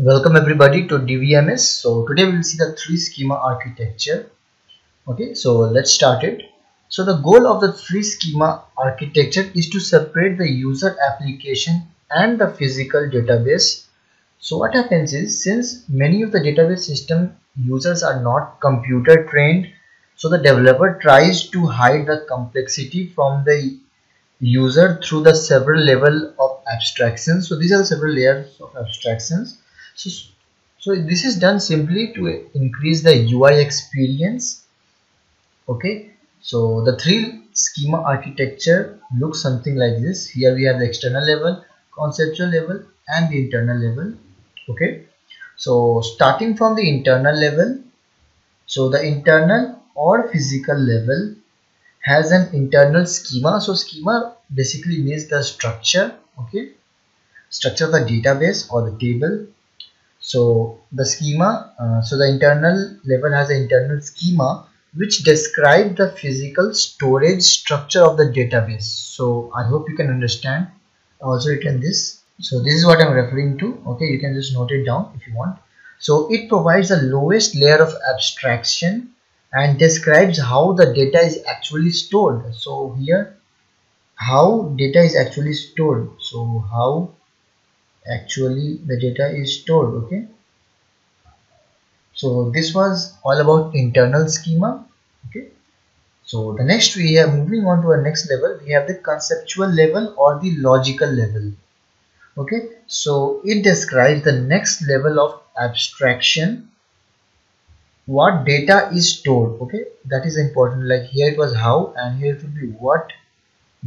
welcome everybody to DBMS so today we'll see the three schema architecture. Okay so let's start it. So the goal of the three schema architecture is to separate the user application and the physical database. So what happens is since many of the database system users are not computer trained so the developer tries to hide the complexity from the user through the several level of abstractions. So these are the several layers of abstractions so, so this is done simply to increase the UI experience. Okay? So the three schema architecture looks something like this. Here we have the external level conceptual level and the internal level. Okay? So starting from the internal level so the internal or physical level has an internal schema. So schema basically means the structure. Okay? Structure of the database or the table so the schema uh, so the internal level has an internal schema which describe the physical storage structure of the database. So i hope you can understand. Also written this. So this is what i'm referring to. Okay you can just note it down if you want. So it provides the lowest layer of abstraction and describes how the data is actually stored. So here how data is actually stored. So how actually the data is stored okay? So this was all about internal schema okay? So the next we are moving on to our next level we have the conceptual level or the logical level okay? So it describes the next level of abstraction what data is stored okay? That is important like here it was how and here it will be what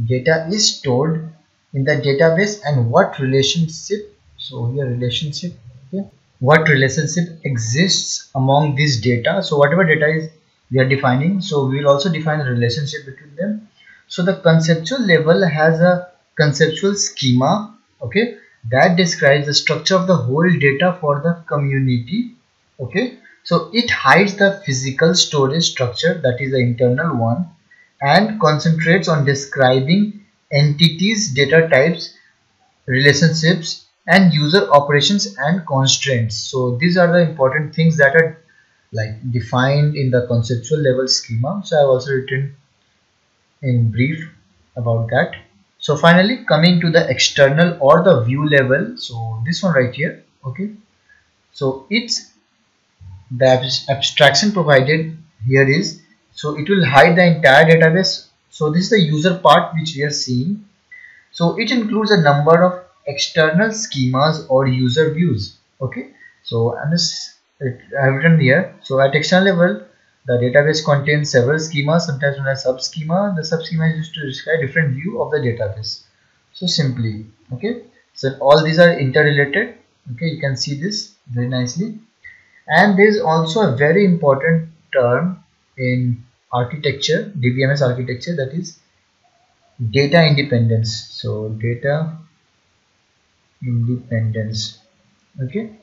data is stored in the database and what relationship so here relationship okay what relationship exists among these data? So whatever data is we are defining so we will also define a relationship between them. So the conceptual level has a conceptual schema okay that describes the structure of the whole data for the community okay. So it hides the physical storage structure that is the internal one and concentrates on describing entities data types relationships and user operations and constraints. So these are the important things that are like defined in the conceptual level schema. So i've also written in brief about that. So finally coming to the external or the view level. So this one right here okay? So it's the abstraction provided here is so it will hide the entire database. So this is the user part which we are seeing. So it includes a number of external schemas or user views. Okay? So I'm just I've written here. So at external level the database contains several schemas sometimes known as subschema. The subschema is used to describe different view of the database. So simply okay? So all these are interrelated. Okay? You can see this very nicely. And there is also a very important term in architecture DBMS architecture that is data independence. So data independence. Okay?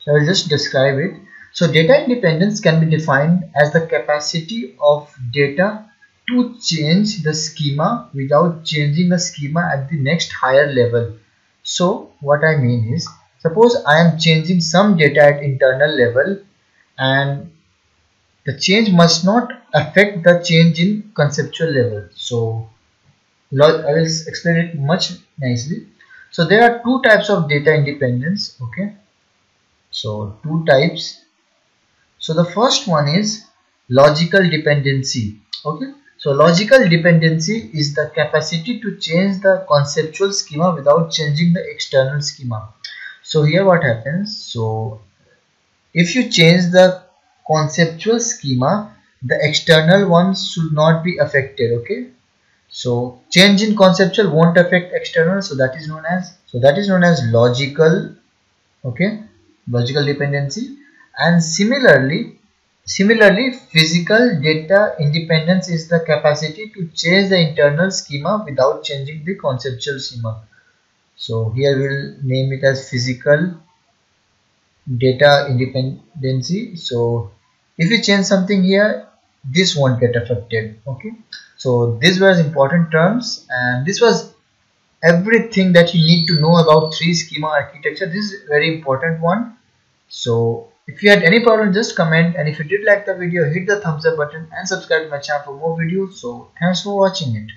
So I'll just describe it. So data independence can be defined as the capacity of data to change the schema without changing the schema at the next higher level. So what I mean is suppose I am changing some data at internal level and the change must not affect the change in conceptual level. So I will explain it much nicely so there are two types of data independence okay? So two types. So the first one is logical dependency okay? So logical dependency is the capacity to change the conceptual schema without changing the external schema. So here what happens? So if you change the conceptual schema the external ones should not be affected okay so change in conceptual won't affect external so that is known as so that is known as logical okay logical dependency. And similarly similarly physical data independence is the capacity to change the internal schema without changing the conceptual schema. So here we'll name it as physical data independency so if you change something here this won't get affected okay? So these were important terms and this was everything that you need to know about three schema architecture. This is very important one. So if you had any problem just comment and if you did like the video hit the thumbs up button and subscribe to my channel for more videos. So thanks for watching it